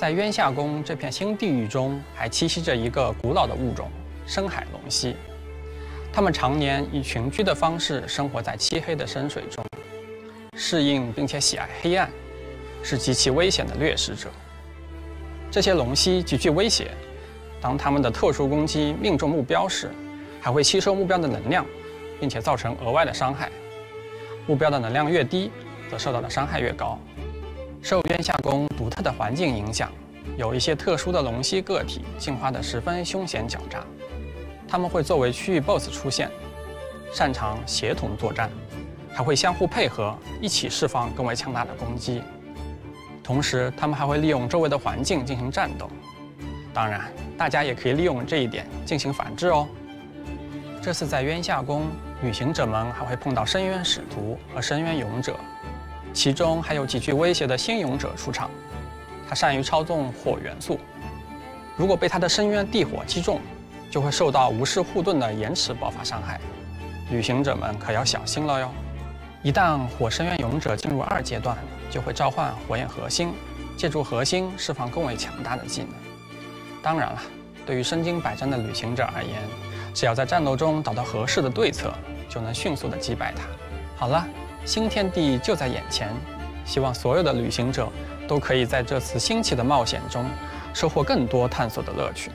在渊下宫这片新地域中，还栖息着一个古老的物种——深海龙蜥。它们常年以群居的方式生活在漆黑的深水中，适应并且喜爱黑暗，是极其危险的掠食者。这些龙蜥极具威胁，当它们的特殊攻击命中目标时，还会吸收目标的能量，并且造成额外的伤害。目标的能量越低，则受到的伤害越高。受渊下宫独特的环境影响，有一些特殊的龙蜥个体进化得十分凶险狡诈。它们会作为区域 BOSS 出现，擅长协同作战，还会相互配合，一起释放更为强大的攻击。同时，它们还会利用周围的环境进行战斗。当然，大家也可以利用这一点进行反制哦。这次在渊下宫，旅行者们还会碰到深渊使徒和深渊勇者。其中还有极具威胁的星勇者出场，他善于操纵火元素，如果被他的深渊地火击中，就会受到无视护盾的延迟爆发伤害，旅行者们可要小心了哟。一旦火深渊勇者进入二阶段，就会召唤火焰核心，借助核心释放更为强大的技能。当然了，对于身经百战的旅行者而言，只要在战斗中找到合适的对策，就能迅速的击败他。好了。新天地就在眼前，希望所有的旅行者都可以在这次新奇的冒险中收获更多探索的乐趣。